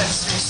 Let's do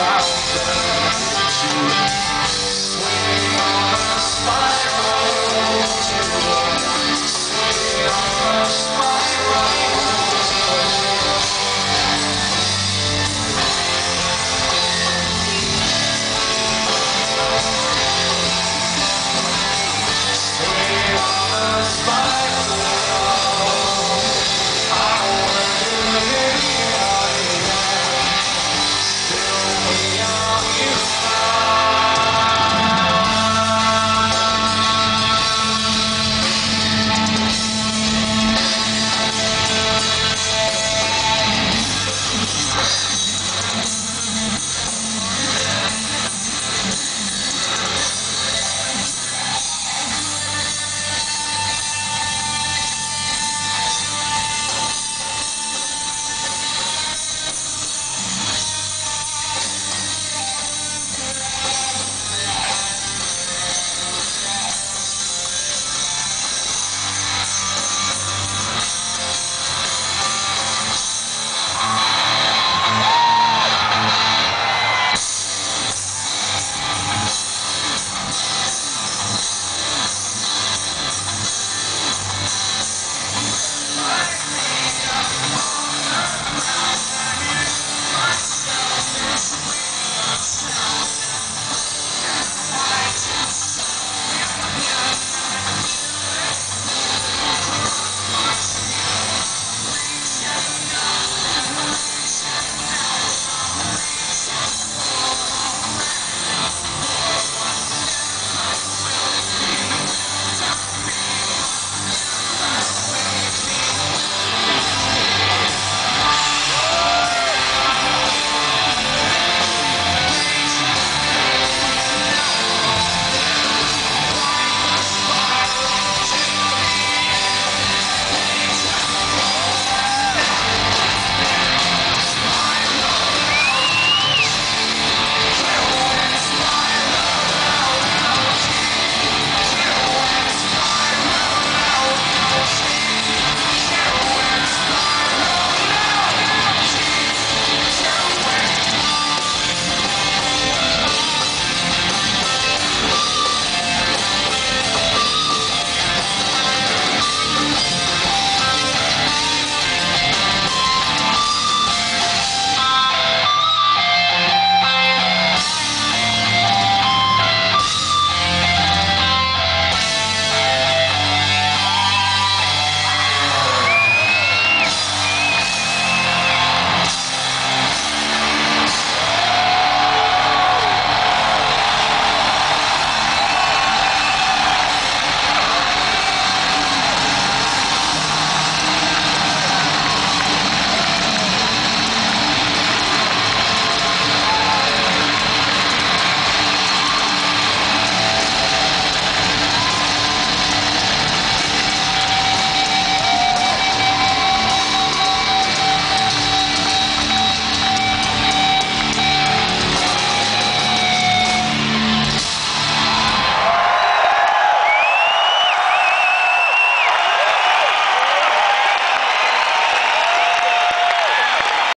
out